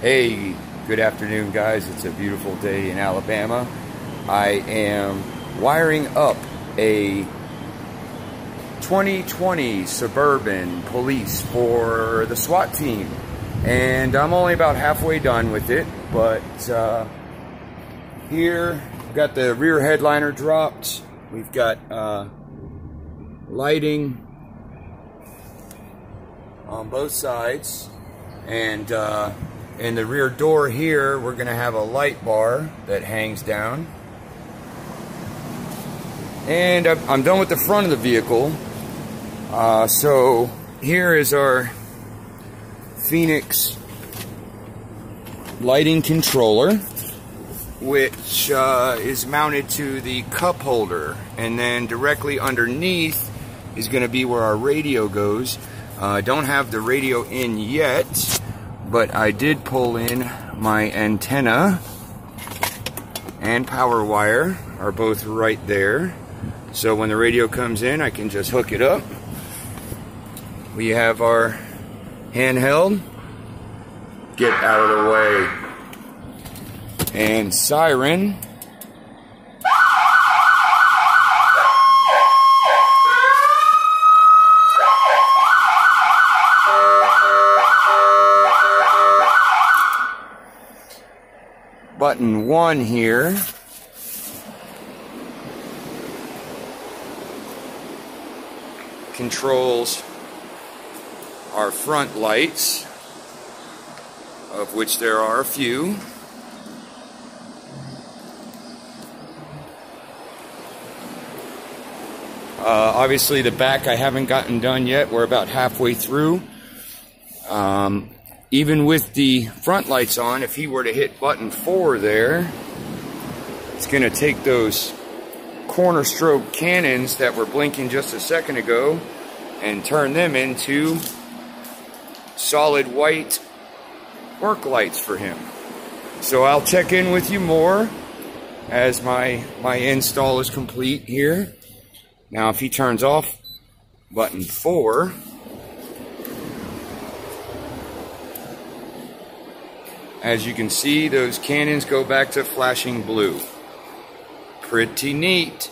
Hey, good afternoon, guys. It's a beautiful day in Alabama. I am wiring up a 2020 Suburban Police for the SWAT team. And I'm only about halfway done with it, but uh, here, we've got the rear headliner dropped. We've got uh, lighting on both sides. And uh, in the rear door here, we're going to have a light bar that hangs down. And I'm done with the front of the vehicle. Uh, so here is our Feniex lighting controller, which uh, is mounted to the cup holder. And then directly underneath is going to be where our radio goes. I uh, don't have the radio in yet, but I did pull in my antenna and power wire are both right there. So when the radio comes in, I can just hook it up. We have our handheld. Get out of the way. And siren. Button one here. Controls our front lights, of which there are a few. Uh, obviously the back I haven't gotten done yet. We're about halfway through. Um, even with the front lights on, if he were to hit button four there, it's going to take those corner strobe cannons that were blinking just a second ago and turn them into solid white work lights for him. So I'll check in with you more as my, my install is complete here. Now if he turns off button four, As you can see, those cannons go back to flashing blue. Pretty neat.